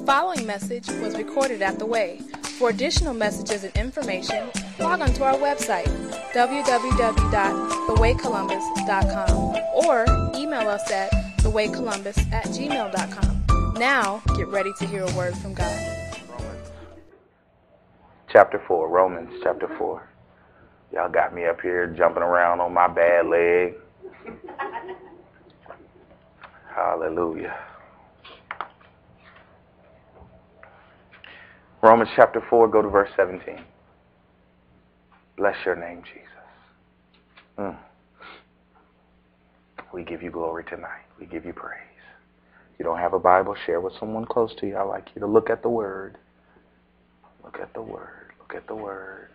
following message was recorded at The Way. For additional messages and information, log on to our website, www.thewaycolumbus.com, or email us at thewaycolumbus at gmail.com. Now, get ready to hear a word from God. Romans chapter 4. Romans chapter 4. Y'all got me up here jumping around on my bad leg. Hallelujah. Romans chapter 4, go to verse 17. Bless your name, Jesus. Mm. We give you glory tonight. We give you praise. If you don't have a Bible, share with someone close to you. I like you to look at the Word. Look at the Word. Look at the Word.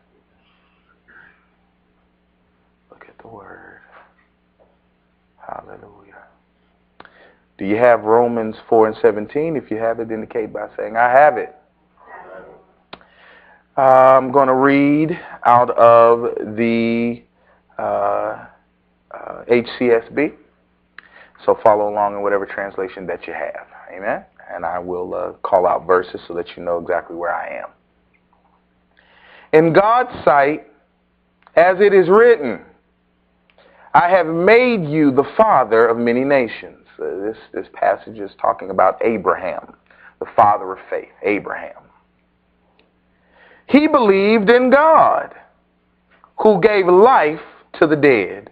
Look at the Word. Hallelujah. Do you have Romans 4 and 17? If you have it, indicate by saying, I have it. I'm going to read out of the uh, uh, HCSB. So follow along in whatever translation that you have. Amen. And I will uh, call out verses so that you know exactly where I am. In God's sight, as it is written, I have made you the father of many nations. Uh, this, this passage is talking about Abraham, the father of faith, Abraham. He believed in God, who gave life to the dead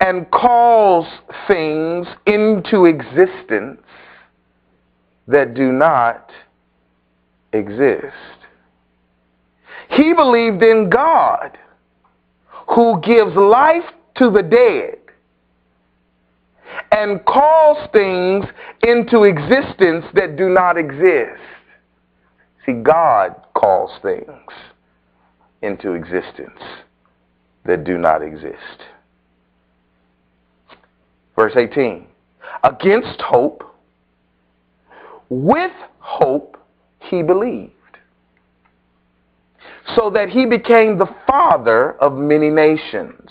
and calls things into existence that do not exist. He believed in God, who gives life to the dead and calls things into existence that do not exist. See, God calls things into existence that do not exist. Verse 18. Against hope, with hope, he believed. So that he became the father of many nations,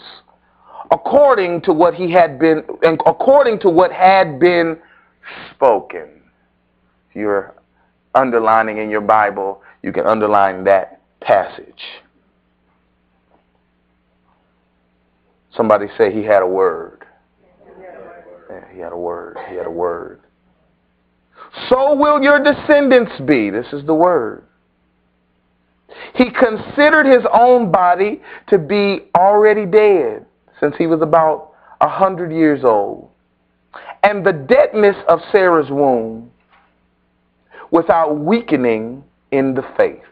according to what he had been, according to what had been spoken. You're underlining in your Bible, you can underline that passage. Somebody say he had a word. Yeah, he had a word. He had a word. So will your descendants be. This is the word. He considered his own body to be already dead since he was about a hundred years old. And the deadness of Sarah's womb without weakening in the faith.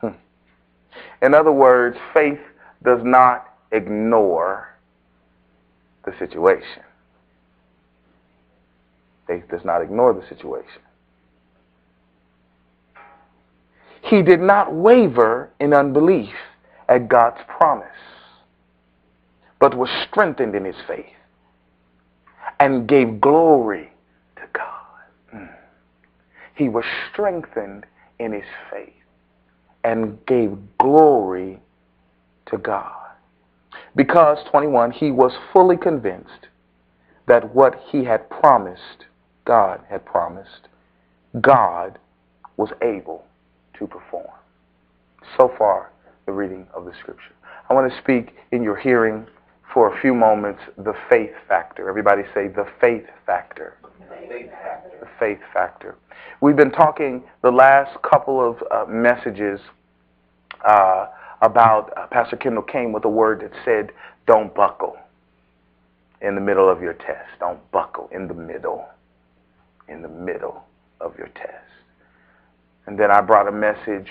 Hmm. In other words, faith does not ignore the situation. Faith does not ignore the situation. He did not waver in unbelief at God's promise, but was strengthened in his faith and gave glory. He was strengthened in his faith and gave glory to God. Because, 21, he was fully convinced that what he had promised, God had promised, God was able to perform. So far, the reading of the scripture. I want to speak in your hearing for a few moments the faith factor. Everybody say the faith factor. The faith factor. Faith factor. We've been talking the last couple of uh, messages uh, about uh, Pastor Kendall came with a word that said, don't buckle in the middle of your test. Don't buckle in the middle, in the middle of your test. And then I brought a message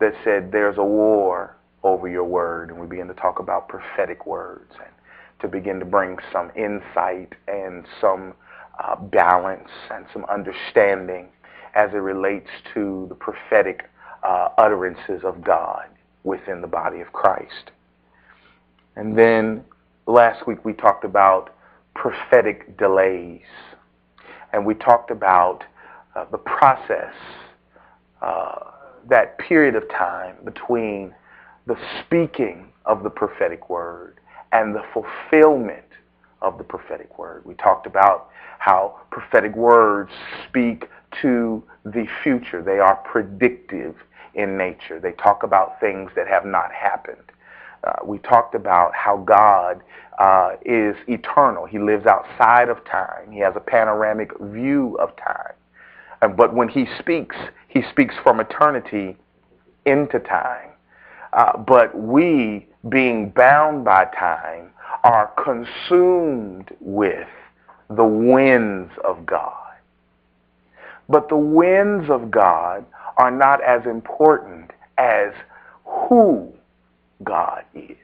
that said there's a war over your word. And we began to talk about prophetic words and to begin to bring some insight and some uh, balance and some understanding as it relates to the prophetic uh, utterances of God within the body of Christ. And then last week we talked about prophetic delays. And we talked about uh, the process, uh, that period of time between the speaking of the prophetic word and the fulfillment of the prophetic word. We talked about how prophetic words speak to the future. They are predictive in nature. They talk about things that have not happened. Uh, we talked about how God uh, is eternal. He lives outside of time. He has a panoramic view of time. Uh, but when he speaks, he speaks from eternity into time. Uh, but we, being bound by time, are consumed with the winds of God. But the winds of God are not as important as who God is.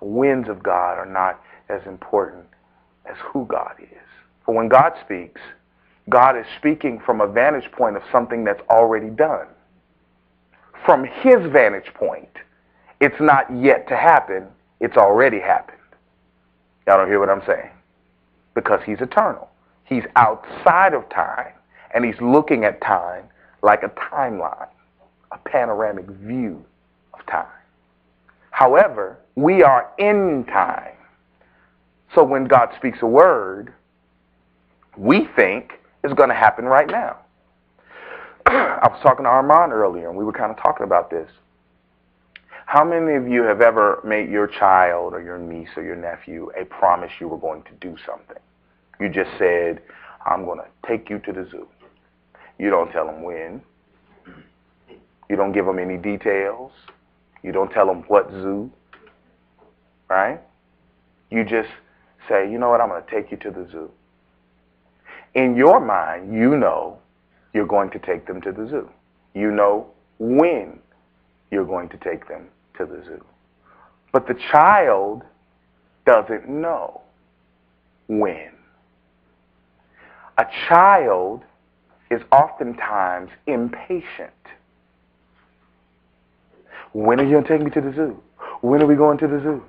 Winds of God are not as important as who God is. For when God speaks, God is speaking from a vantage point of something that's already done. From his vantage point, it's not yet to happen, it's already happened. Y'all don't hear what I'm saying? Because he's eternal. He's outside of time, and he's looking at time like a timeline, a panoramic view of time. However, we are in time. So when God speaks a word, we think it's going to happen right now. I was talking to Armand earlier, and we were kind of talking about this. How many of you have ever made your child or your niece or your nephew a promise you were going to do something? You just said, I'm going to take you to the zoo. You don't tell them when. You don't give them any details. You don't tell them what zoo. Right? You just say, you know what, I'm going to take you to the zoo. In your mind, you know you're going to take them to the zoo. You know when you're going to take them to the zoo. But the child doesn't know when. A child is oftentimes impatient. When are you going to take me to the zoo? When are we going to the zoo?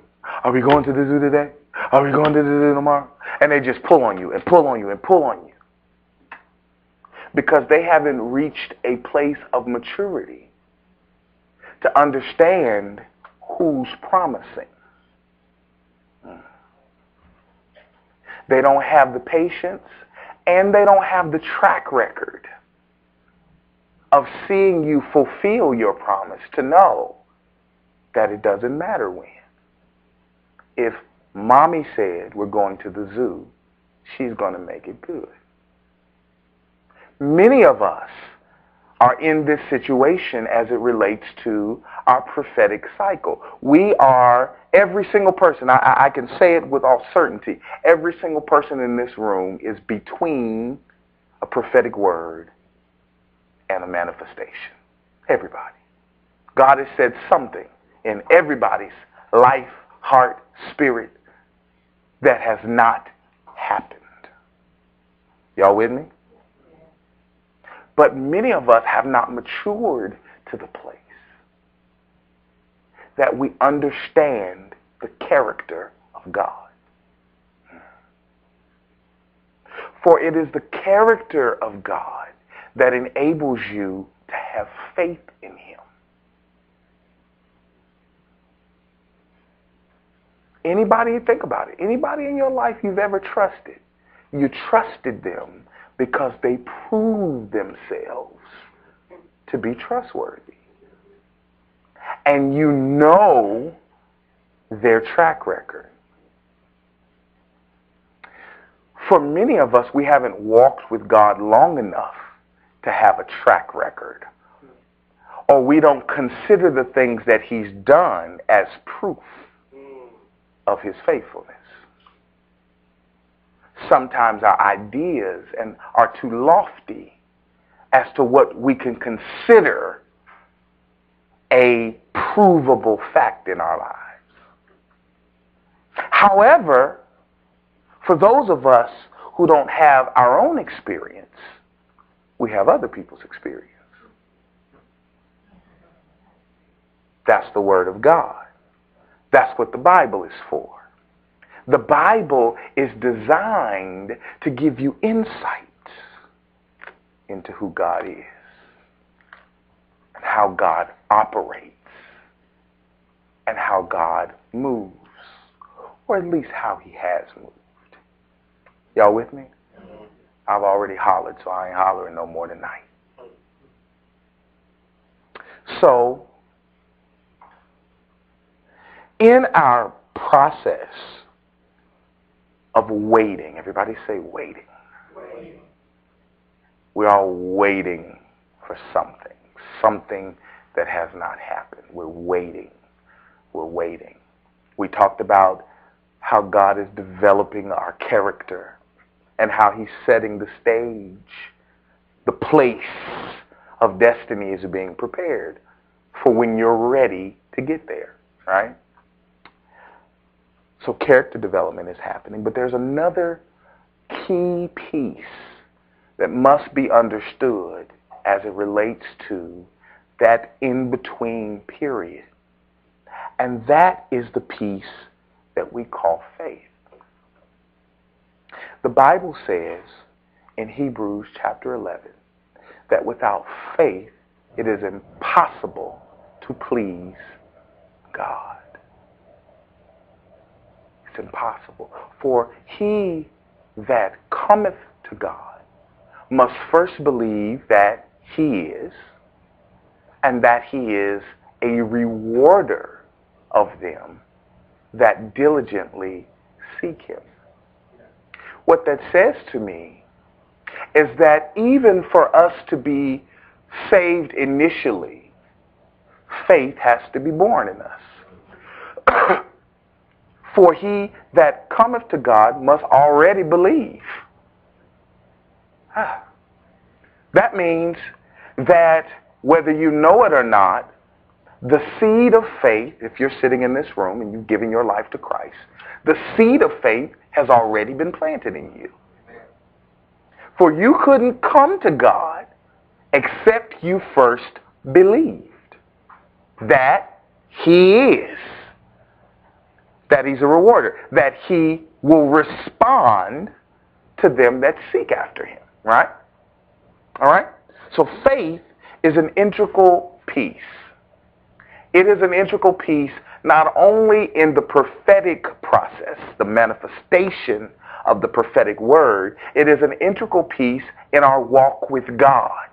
Are we going to the zoo today? Are we going to the zoo tomorrow? And they just pull on you and pull on you and pull on you. Because they haven't reached a place of maturity to understand who's promising. They don't have the patience and they don't have the track record of seeing you fulfill your promise to know that it doesn't matter when. If mommy said we're going to the zoo, she's going to make it good. Many of us are in this situation as it relates to our prophetic cycle. We are, every single person, I, I can say it with all certainty, every single person in this room is between a prophetic word and a manifestation. Everybody. God has said something in everybody's life, heart, spirit that has not happened. Y'all with me? But many of us have not matured to the place that we understand the character of God. For it is the character of God that enables you to have faith in him. Anybody, think about it, anybody in your life you've ever trusted, you trusted them because they prove themselves to be trustworthy. And you know their track record. For many of us, we haven't walked with God long enough to have a track record. Or we don't consider the things that he's done as proof of his faithfulness. Sometimes our ideas and are too lofty as to what we can consider a provable fact in our lives. However, for those of us who don't have our own experience, we have other people's experience. That's the Word of God. That's what the Bible is for. The Bible is designed to give you insight into who God is and how God operates and how God moves, or at least how he has moved. Y'all with me? I've already hollered, so I ain't hollering no more tonight. So, in our process of waiting, everybody say waiting. waiting. We're all waiting for something, something that has not happened. We're waiting. We're waiting. We talked about how God is developing our character and how he's setting the stage, the place of destiny is being prepared for when you're ready to get there, right? So character development is happening, but there's another key piece that must be understood as it relates to that in-between period. And that is the piece that we call faith. The Bible says in Hebrews chapter 11 that without faith it is impossible to please God. Impossible. For he that cometh to God must first believe that he is and that he is a rewarder of them that diligently seek him. What that says to me is that even for us to be saved initially, faith has to be born in us. for he that cometh to God must already believe. Ah. That means that whether you know it or not, the seed of faith, if you're sitting in this room and you've given your life to Christ, the seed of faith has already been planted in you. For you couldn't come to God except you first believed that he is, that he's a rewarder, that he will respond to them that seek after him, right? All right? So faith is an integral piece. It is an integral piece not only in the prophetic process, the manifestation of the prophetic word, it is an integral piece in our walk with God.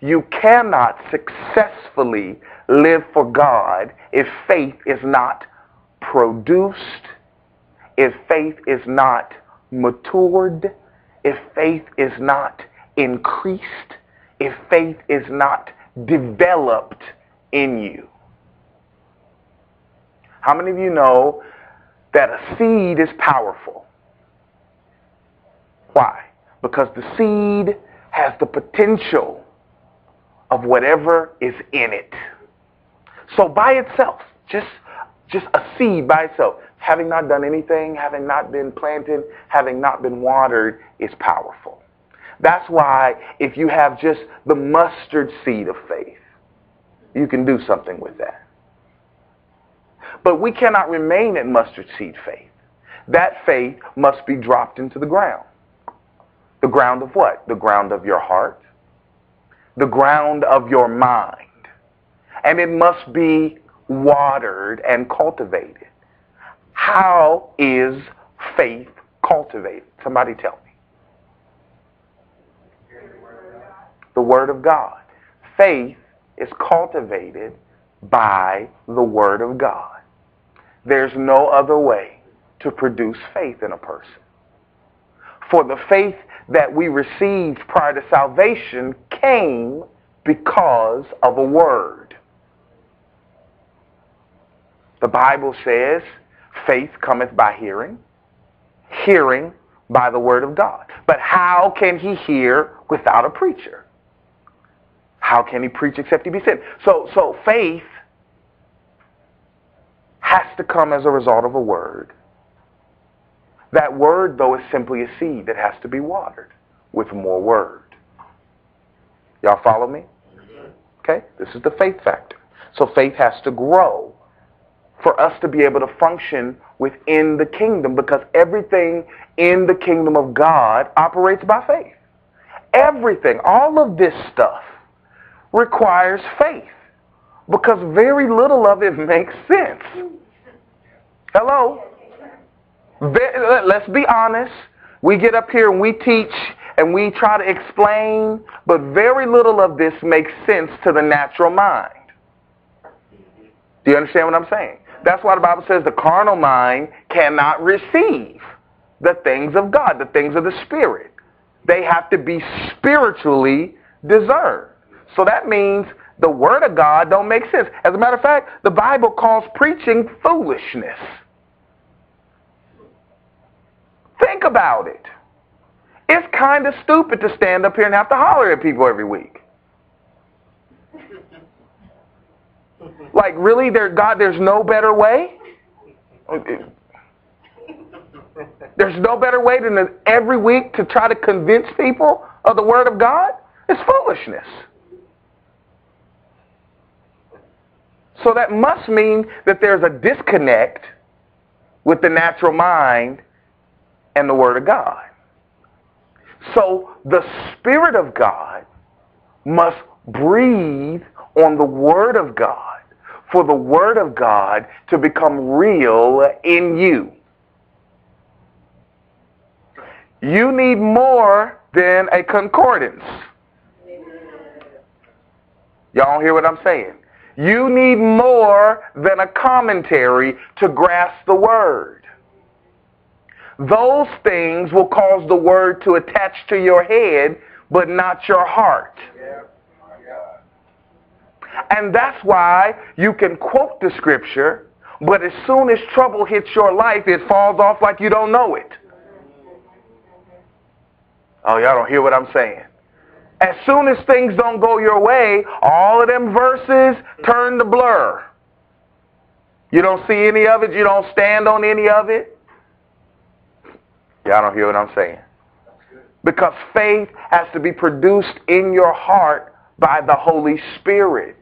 You cannot successfully live for God if faith is not produced, if faith is not matured, if faith is not increased, if faith is not developed in you. How many of you know that a seed is powerful? Why? Because the seed has the potential of whatever is in it. So by itself, just just a seed by itself, having not done anything, having not been planted, having not been watered, is powerful. That's why if you have just the mustard seed of faith, you can do something with that. But we cannot remain at mustard seed faith. That faith must be dropped into the ground. The ground of what? The ground of your heart. The ground of your mind. And it must be watered and cultivated. How is faith cultivated? Somebody tell me. The Word of God. Faith is cultivated by the Word of God. There's no other way to produce faith in a person. For the faith that we received prior to salvation came because of a word. The Bible says, faith cometh by hearing, hearing by the word of God. But how can he hear without a preacher? How can he preach except he be sent? So, so faith has to come as a result of a word. That word, though, is simply a seed that has to be watered with more word. Y'all follow me? Okay? This is the faith factor. So faith has to grow for us to be able to function within the kingdom because everything in the kingdom of God operates by faith. Everything, all of this stuff requires faith because very little of it makes sense. Hello? Let's be honest. We get up here and we teach and we try to explain, but very little of this makes sense to the natural mind. Do you understand what I'm saying? That's why the Bible says the carnal mind cannot receive the things of God, the things of the Spirit. They have to be spiritually discerned. So that means the Word of God don't make sense. As a matter of fact, the Bible calls preaching foolishness. Think about it. It's kind of stupid to stand up here and have to holler at people every week. Like, really, there, God, there's no better way? There's no better way than every week to try to convince people of the Word of God? It's foolishness. So that must mean that there's a disconnect with the natural mind and the Word of God. So the Spirit of God must breathe on the Word of God for the Word of God to become real in you. You need more than a concordance. Y'all hear what I'm saying? You need more than a commentary to grasp the Word. Those things will cause the Word to attach to your head, but not your heart. And that's why you can quote the Scripture, but as soon as trouble hits your life, it falls off like you don't know it. Oh, y'all don't hear what I'm saying. As soon as things don't go your way, all of them verses turn to blur. You don't see any of it. You don't stand on any of it. Y'all don't hear what I'm saying. Because faith has to be produced in your heart by the Holy Spirit.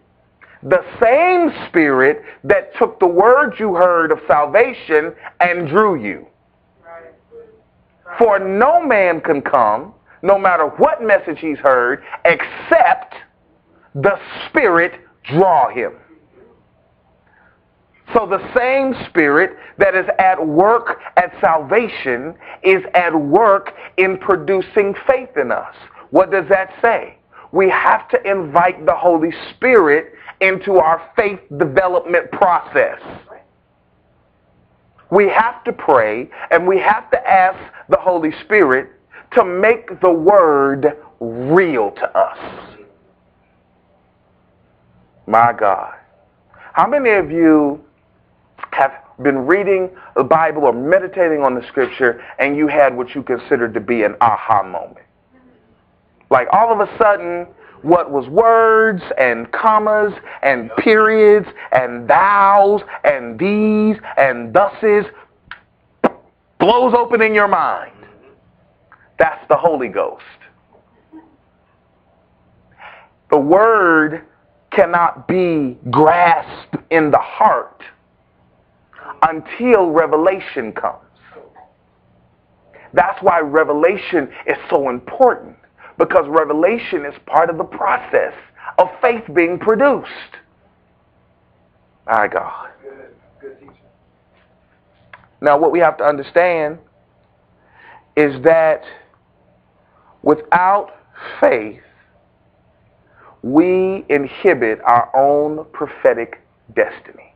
The same Spirit that took the word you heard of salvation and drew you. For no man can come, no matter what message he's heard, except the Spirit draw him. So the same Spirit that is at work at salvation is at work in producing faith in us. What does that say? We have to invite the Holy Spirit into our faith development process. We have to pray and we have to ask the Holy Spirit to make the Word real to us. My God. How many of you have been reading the Bible or meditating on the Scripture and you had what you considered to be an aha moment? Like all of a sudden, what was words and commas and periods and thous and these and thuses blows open in your mind. That's the Holy Ghost. The Word cannot be grasped in the heart until revelation comes. That's why revelation is so important because revelation is part of the process of faith being produced. My God. Good, good Now, what we have to understand is that without faith, we inhibit our own prophetic destiny.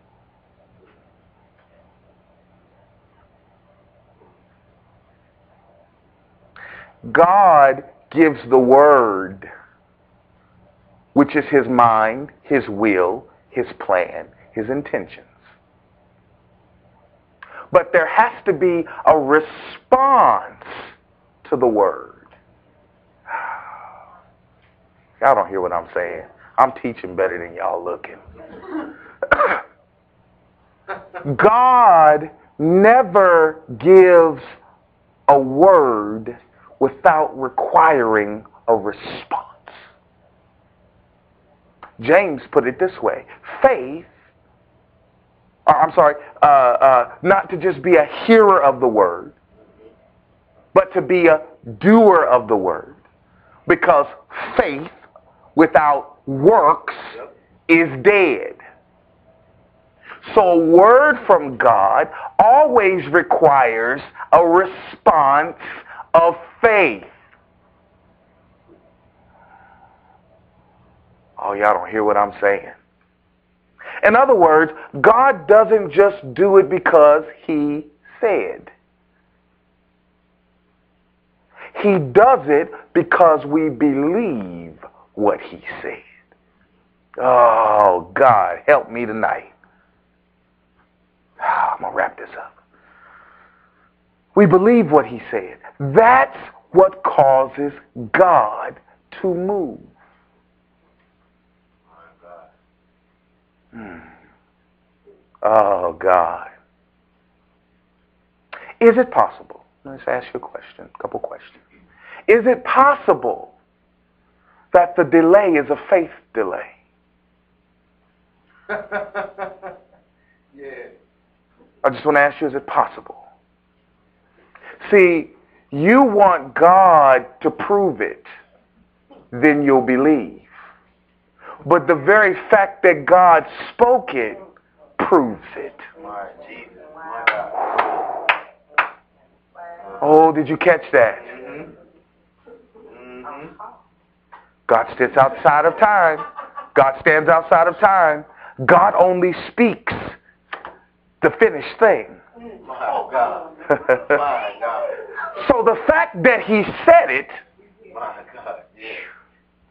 God gives the word, which is his mind, his will, his plan, his intentions. But there has to be a response to the word. Y'all don't hear what I'm saying. I'm teaching better than y'all looking. God never gives a word without requiring a response. James put it this way faith, or I'm sorry, uh, uh, not to just be a hearer of the word, but to be a doer of the word. Because faith without works is dead. So a word from God always requires a response of faith. Oh, y'all don't hear what I'm saying. In other words, God doesn't just do it because he said. He does it because we believe what he said. Oh, God, help me tonight. Ah, I'm going to wrap this up. We believe what he said. That's what causes God to move. Hmm. Oh, God. Is it possible? Let's ask you a question, a couple questions. Is it possible that the delay is a faith delay? yeah. I just want to ask you, is it possible? See, you want God to prove it, then you'll believe. But the very fact that God spoke it proves it. Oh, did you catch that? God sits outside of time. God stands outside of time. God only speaks the finished thing. My God. My God. So the fact that he said it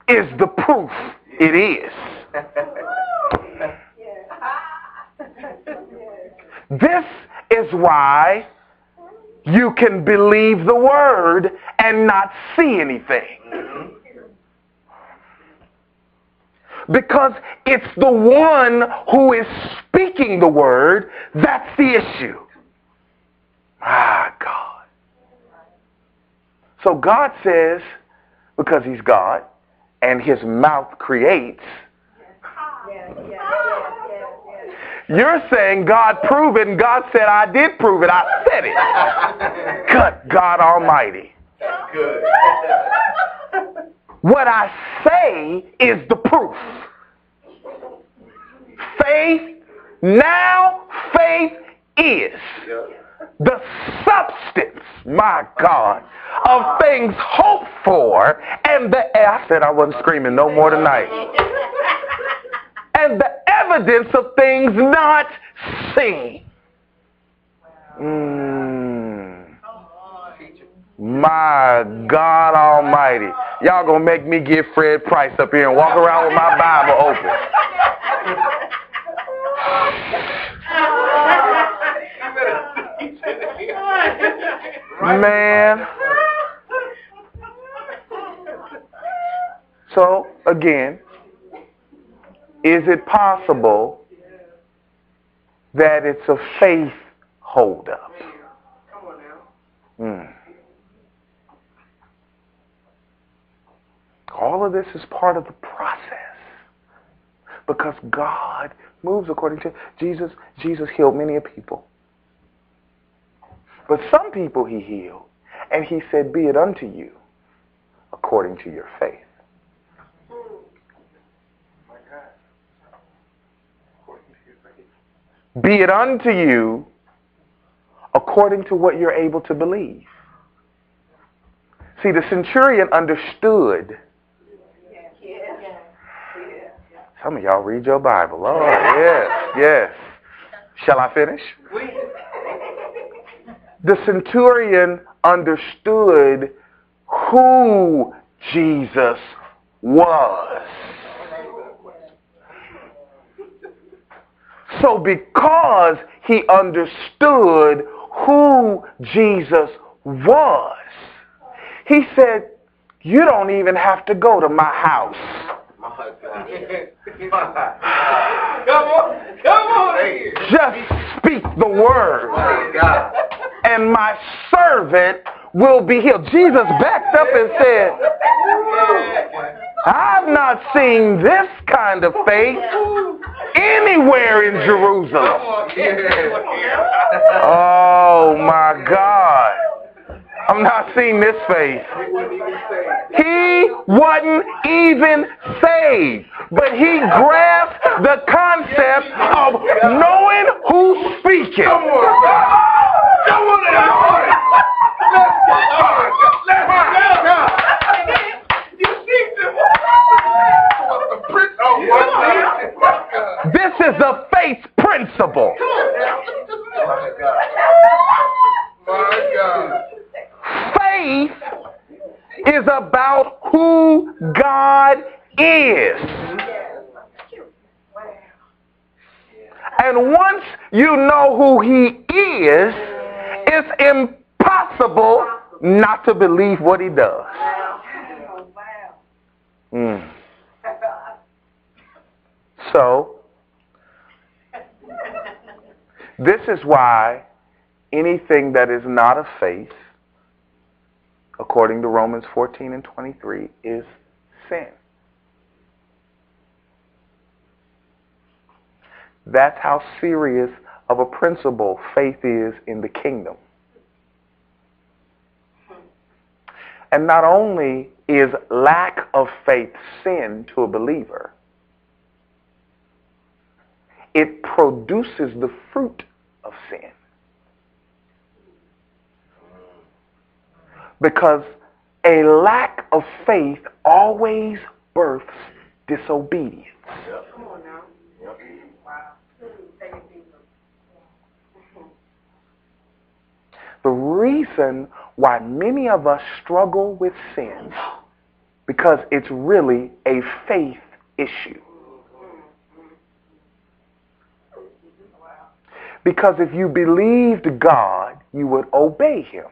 is the proof it is. This is why you can believe the word and not see anything. Because it's the one who is speaking the word that's the issue. Ah. So God says, because he's God, and his mouth creates, you're saying God proved it, and God said, I did prove it. I said it. Good God Almighty. What I say is the proof. Faith, now faith is. The substance, my God, of things hoped for, and the, I said I wasn't screaming no more tonight. And the evidence of things not seen. Mm. My God Almighty. Y'all gonna make me get Fred Price up here and walk around with my Bible open. Man. So, again, is it possible that it's a faith holdup? Hmm. All of this is part of the process. Because God moves according to Jesus. Jesus healed many people. But some people he healed, and he said, Be it unto you according to your faith. Be it unto you according to what you're able to believe. See, the centurion understood. Some of y'all read your Bible. Oh, yes, yes. Shall I finish? The centurion understood who Jesus was. So because he understood who Jesus was, he said, you don't even have to go to my house. Come on. Come on. Just speak the word. And my servant will be healed. Jesus backed up and said, I've not seen this kind of faith anywhere in Jerusalem. Oh my God. I'm not seeing this faith. He wasn't even saved, but he grasped the concept of knowing who's speaking. This? Is the faith principle. Come on now. My God. My God. Faith is about who God is. And once you know who He is, it's impossible not to believe what he does. Mm. So, this is why anything that is not of faith, according to Romans 14 and 23, is sin. That's how serious of a principle faith is in the kingdom. And not only is lack of faith sin to a believer, it produces the fruit of sin. Because a lack of faith always births disobedience. The reason why many of us struggle with sin because it's really a faith issue. Because if you believed God, you would obey him.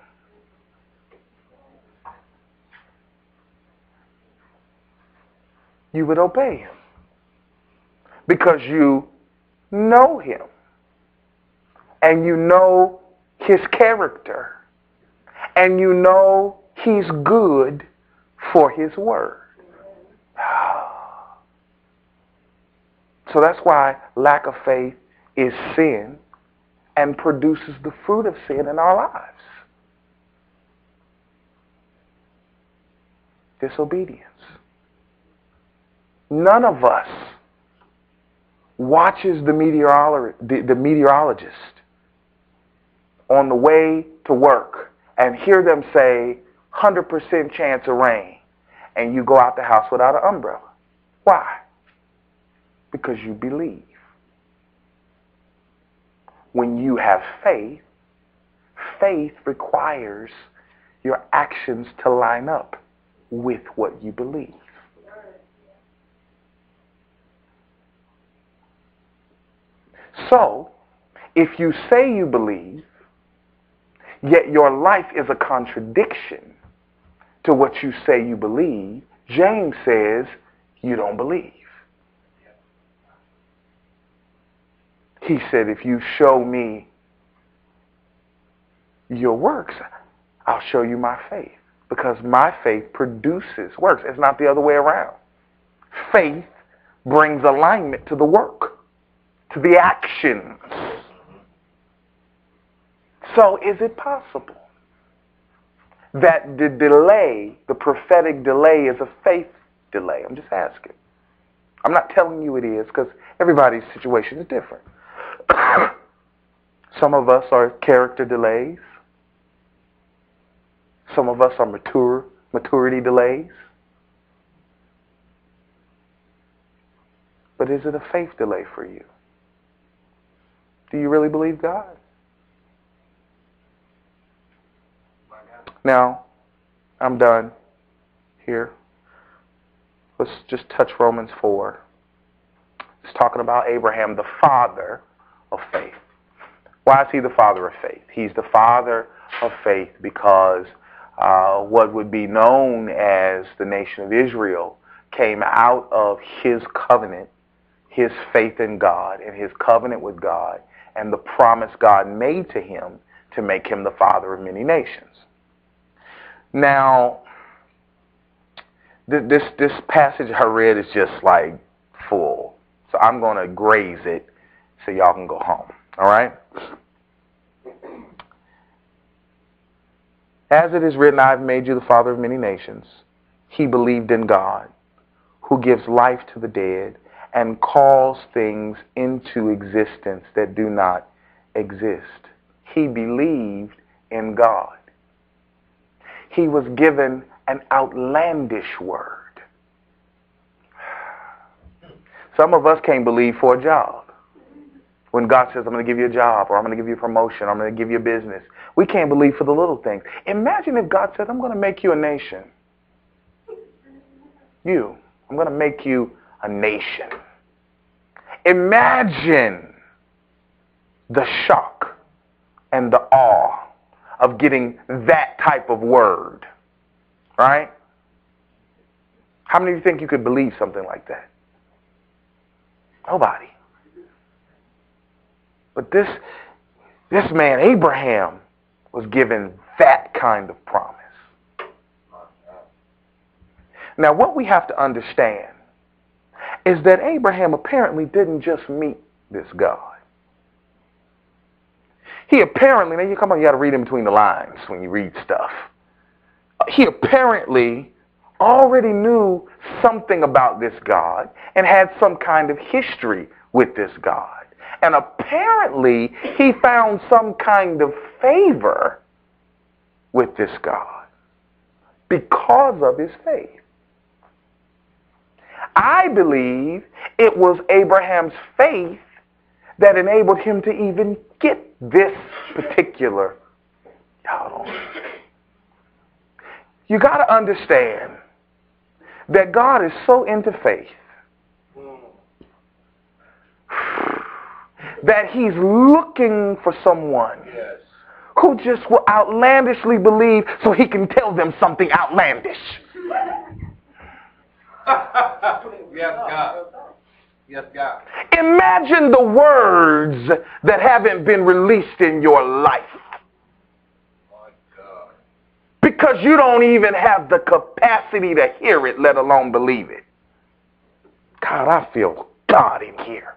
You would obey him. Because you know him. And you know his character. And you know he's good for his word. So that's why lack of faith is sin and produces the fruit of sin in our lives. Disobedience. None of us watches the, meteorolo- the, the meteorologist on the way to work and hear them say 100% chance of rain and you go out the house without an umbrella. Why? Because you believe. When you have faith, faith requires your actions to line up with what you believe. So, if you say you believe, yet your life is a contradiction to what you say you believe, James says you don't believe. He said, if you show me your works, I'll show you my faith. Because my faith produces works. It's not the other way around. Faith brings alignment to the work, to the actions. So is it possible that the delay, the prophetic delay, is a faith delay? I'm just asking. I'm not telling you it is because everybody's situation is different. Some of us are character delays. Some of us are mature maturity delays. But is it a faith delay for you? Do you really believe God? Now, I'm done here. Let's just touch Romans 4. It's talking about Abraham, the father of faith. Why is he the father of faith? He's the father of faith because uh, what would be known as the nation of Israel came out of his covenant, his faith in God, and his covenant with God, and the promise God made to him to make him the father of many nations. Now, this this passage I read is just like full, so I'm going to graze it so y'all can go home. All right. As it is written, I have made you the father of many nations. He believed in God, who gives life to the dead and calls things into existence that do not exist. He believed in God. He was given an outlandish word. Some of us can't believe for a job. when God says, I'm going to give you a job, or I'm going to give you a promotion, or I'm going to give you a business. We can't believe for the little things. Imagine if God says, I'm going to make you a nation. You. I'm going to make you a nation. Imagine the shock and the awe of getting that type of word. Right? How many of you think you could believe something like that? Nobody. But this this man Abraham was given that kind of promise. Now what we have to understand is that Abraham apparently didn't just meet this God. He apparently, now you come on, you got to read in between the lines when you read stuff. He apparently already knew something about this God and had some kind of history with this God. And apparently he found some kind of favor with this God because of his faith. I believe it was Abraham's faith that enabled him to even get this particular y'all You got to understand that God is so into faith that he's looking for someone Yes. who just will outlandishly believe so he can tell them something outlandish. yes, God. Yes, God. Imagine the words that haven't been released in your life My God. because you don't even have the capacity to hear it, let alone believe it. God, I feel God in here.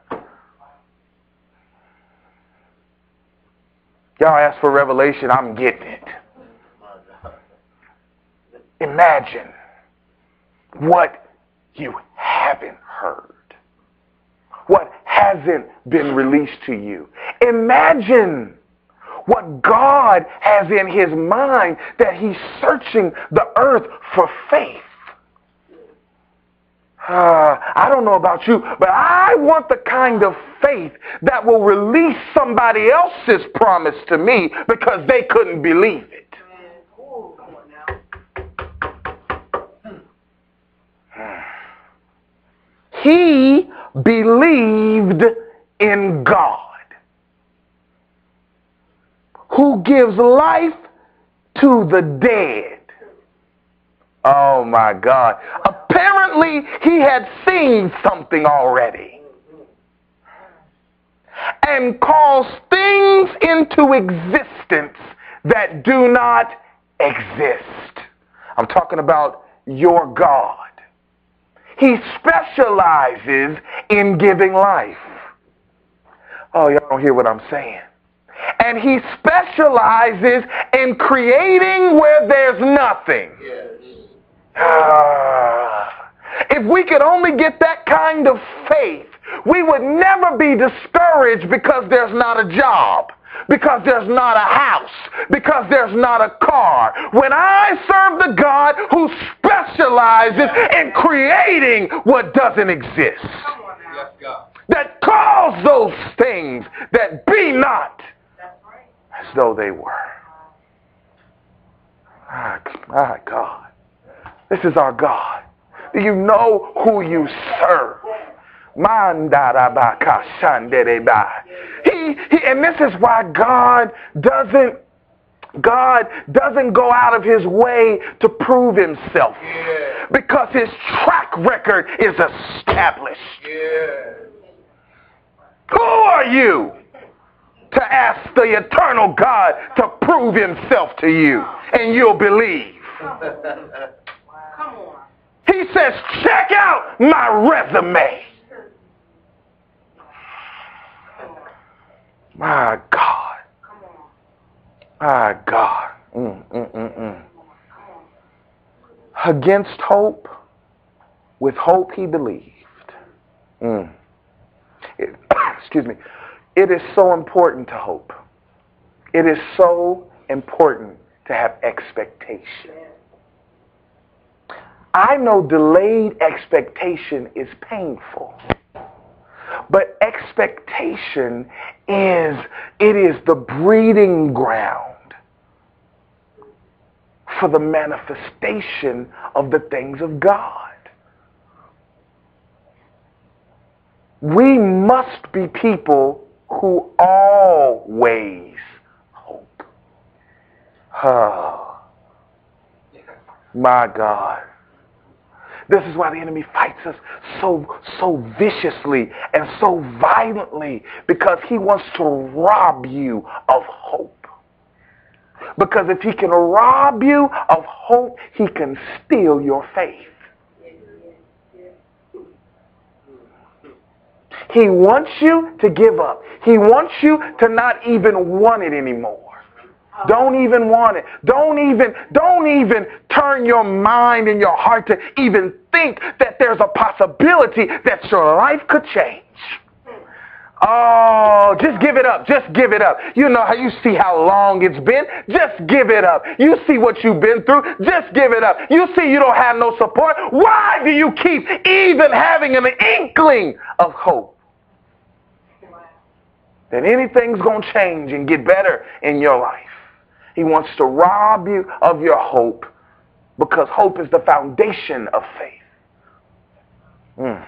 Y'all ask for revelation, I'm getting it. Imagine what you haven't heard, hasn't been released to you. Imagine what God has in his mind that he's searching the earth for faith. Uh, I don't know about you, but I want the kind of faith that will release somebody else's promise to me because they couldn't believe it. He believed in God who gives life to the dead. Oh my God. Apparently, he had seen something already and calls things into existence that do not exist. I'm talking about your God. He specializes in giving life. Oh, y'all don't hear what I'm saying. And he specializes in creating where there's nothing. Yes. Ah. if we could only get that kind of faith, we would never be discouraged because there's not a job, because there's not a house, because there's not a car. When I serve the God who specializes in creating what doesn't exist, Yes, God. that calls those things that be not as though they were. Ah, my God. This is our God. Do you know who you serve? Mandarabakashandereba. He, he, and this is why God doesn't God doesn't go out of his way to prove himself. Yeah. Because his track record is established. Yeah. Who are you to ask the eternal God to prove himself to you and you'll believe? Come on. He says, check out my resume. My God. My God. Mm, mm, mm, mm. Against hope, with hope he believed. Mm. It- excuse me. It is so important to hope. It is so important to have expectation. I know delayed expectation is painful. But expectation is it is the breeding ground for the manifestation of the things of God. We must be people who always hope. Oh, my God. This is why the enemy fights us so so viciously and so violently because he wants to rob you of hope. Because if he can rob you of hope, he can steal your faith. He wants you to give up. He wants you to not even want it anymore. Don't even want it. Don't even, don't even turn your mind and your heart to even think that there's a possibility that your life could change. Oh, just give it up. Just give it up. You know how you see how long it's been. Just give it up. You see what you've been through. Just give it up. You see you don't have no support. Why do you keep even having an inkling of hope? That anything's going to change and get better in your life. He wants to rob you of your hope because hope is the foundation of faith. Mm.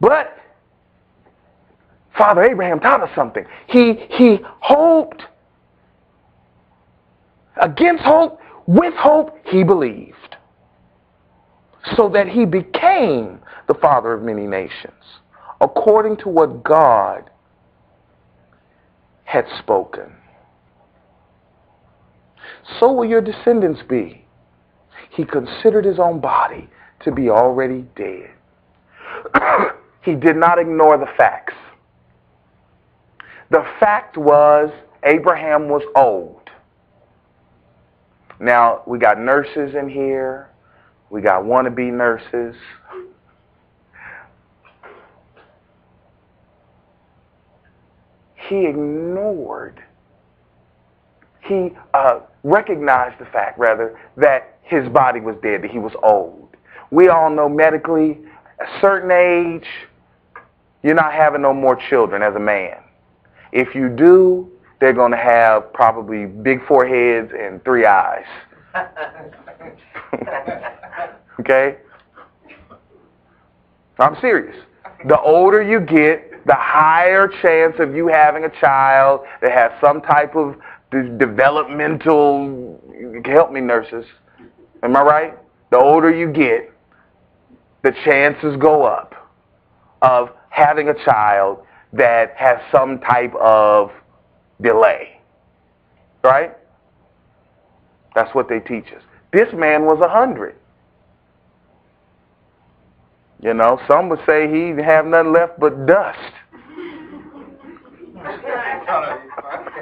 But Father Abraham taught us something. He, he hoped against hope, with hope, he believed. So that he became the father of many nations, according to what God had spoken. So will your descendants be. He considered his own body to be already dead. he did not ignore the facts. The fact was Abraham was old. Now, we got nurses in here. We got wannabe nurses. He ignored, he uh, recognized the fact, rather, that his body was dead, that he was old. We all know medically, a certain age, you're not having no more children as a man. If you do, they're going to have probably big foreheads and three eyes. okay? I'm serious. The older you get, the higher chance of you having a child that has some type of developmental, help me nurses, am I right? The older you get, the chances go up of having a child that has some type of delay. Right? That's what they teach us. This man was a hundred. You know, some would say he have nothing left but dust.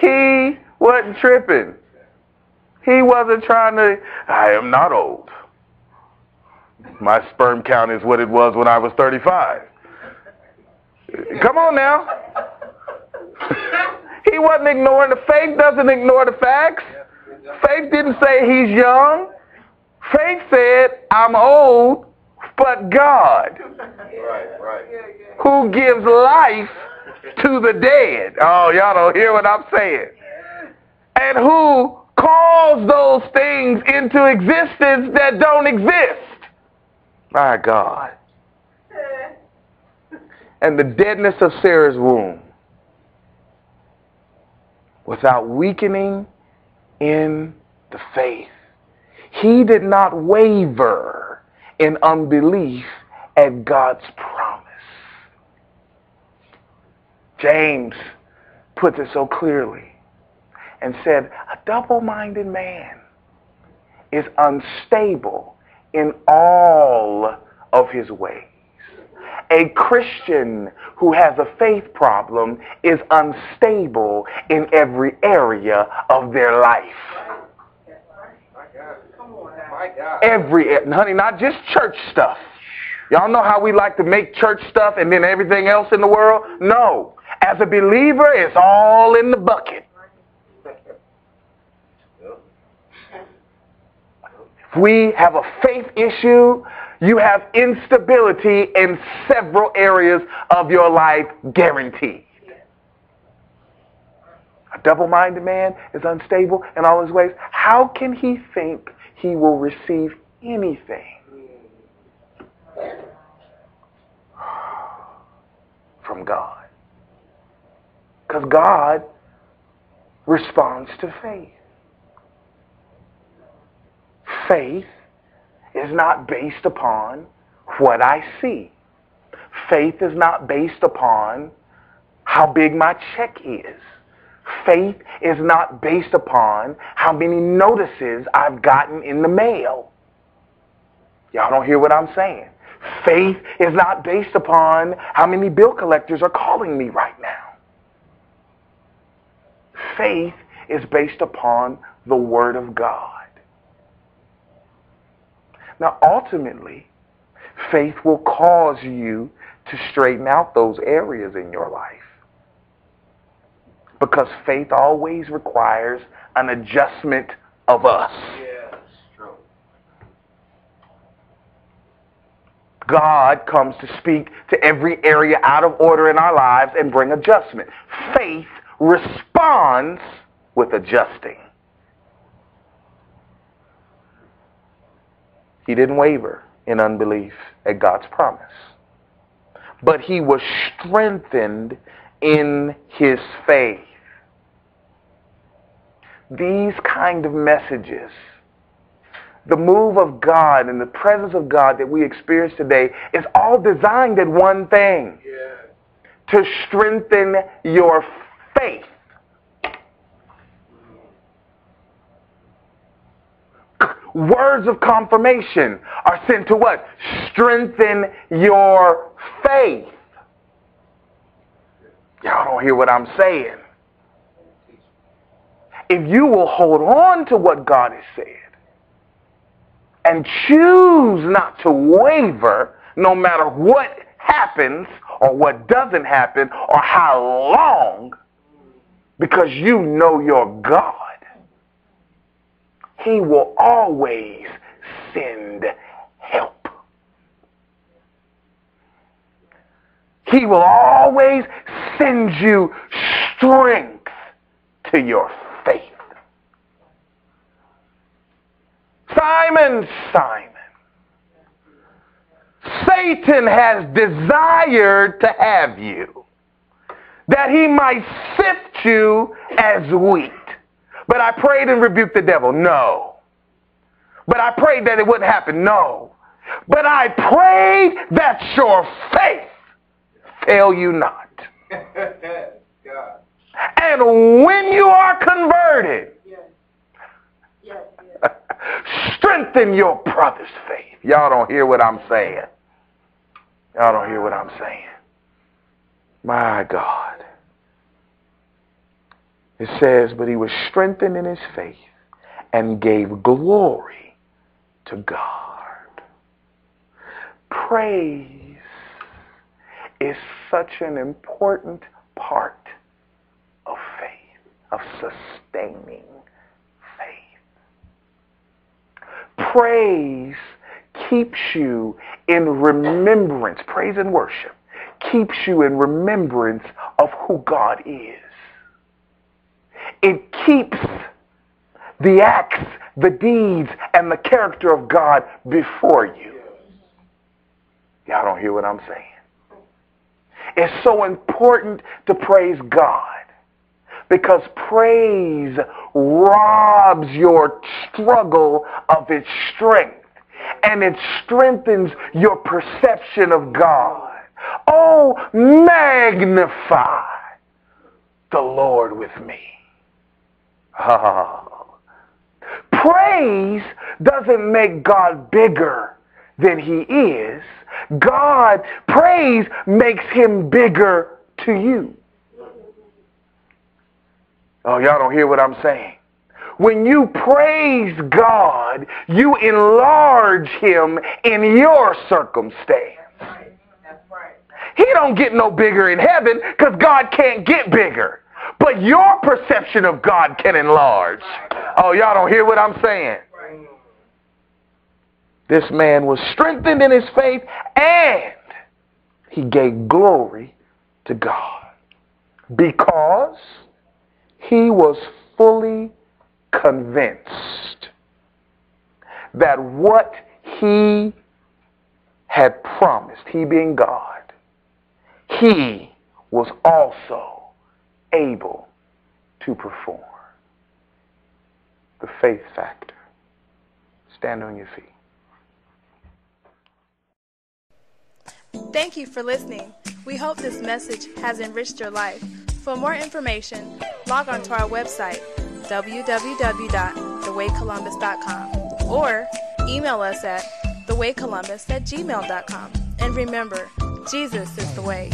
he wasn't tripping. He wasn't trying to, I am not old. My sperm count is what it was when I was 35. Come on now. he wasn't ignoring the faith, doesn't ignore the facts. Faith didn't say he's young. Faith said, I'm old, but God, Right, right. who gives life to the dead. Oh, y'all don't hear what I'm saying. And who calls those things into existence that don't exist. My God. And the deadness of Sarah's womb without weakening in the faith. He did not waver in unbelief at God's promise. James puts it so clearly and said, a double-minded man is unstable in all of his ways. A Christian who has a faith problem is unstable in every area of their life. Every, honey, not just church stuff. Y'all know how we like to make church stuff and then everything else in the world? No. As a believer, it's all in the bucket. If we have a faith issue, you have instability in several areas of your life guaranteed. A double minded man is unstable in all his ways. How can he think he will receive anything from God? Because God responds to faith. Faith is not based upon what I see. Faith is not based upon how big my check is. Faith is not based upon how many notices I've gotten in the mail. Y'all don't hear what I'm saying. Faith is not based upon how many bill collectors are calling me right now. Faith is based upon the Word of God. Now, ultimately, faith will cause you to straighten out those areas in your life. Because faith always requires an adjustment of us. God comes to speak to every area out of order in our lives and bring adjustment. Faith responds with adjusting. He didn't waver in unbelief at God's promise. But he was strengthened in his faith. These kind of messages, the move of God and the presence of God that we experience today is all designed at one thing. Yeah. To strengthen your faith. Words of confirmation are sent to what? Strengthen your faith. Y'all don't hear what I'm saying. If you will hold on to what God has said and choose not to waver no matter what happens or what doesn't happen or how long because you know your God, he will always send help. He will always send you strength to your faith. Simon, Simon, Satan has desired to have you, that he might sift you as wheat. But I prayed and rebuked the devil. No. But I prayed that it wouldn't happen. No. But I prayed that your faith fail you not. God. And when you are converted, strengthen your brother's faith. Y'all don't hear what I'm saying. Y'all don't hear what I'm saying. My God. It says, but he was strengthened in his faith and gave glory to God. Praise is such an important part of faith, of sustaining faith. Praise keeps you in remembrance, praise and worship keeps you in remembrance of who God is. It keeps the acts, the deeds, and the character of God before you. Y'all don't hear what I'm saying. It's so important to praise God because praise robs your struggle of its strength and it strengthens your perception of God. Oh, magnify the Lord with me. Oh. Praise doesn't make God bigger than he is. God, praise makes him bigger to you. Oh, y'all don't hear what I'm saying. When you praise God, you enlarge him in your circumstance. He don't get no bigger in heaven because God can't get bigger. But your perception of God can enlarge. Oh, y'all don't hear what I'm saying. This man was strengthened in his faith and he gave glory to God because he was fully convinced that what he had promised, he being God, he was also able to perform. The faith factor. Stand on your feet. Thank you for listening. We hope this message has enriched your life. For more information, log on to our website, www.thewaycolumbus.com, or email us at thewaycolumbus at gmail.com. And remember, Jesus is the way.